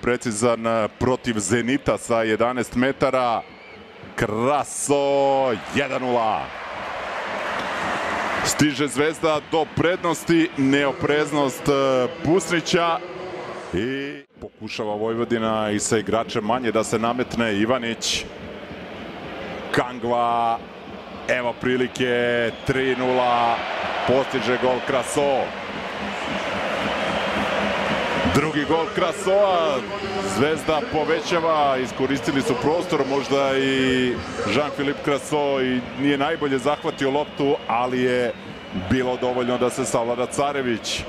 precizan e, protiv Zenita sa 11 metara. Kraso 1-0. Stiže Zvezda do prednosti, neopreznost Busnića i pokušava Vojvodina i sa igračem manje da se nametne Ivanić. Kangva, evo prilike 3-0, postiže gol Kraso. Drugi gol Krasoa, Zvezda povećava, iskoristili su prostor, možda i Jean-Philippe Kraso i nije najbolje zahvatio loptu, ali je bilo dovoljno da se savlada Carević.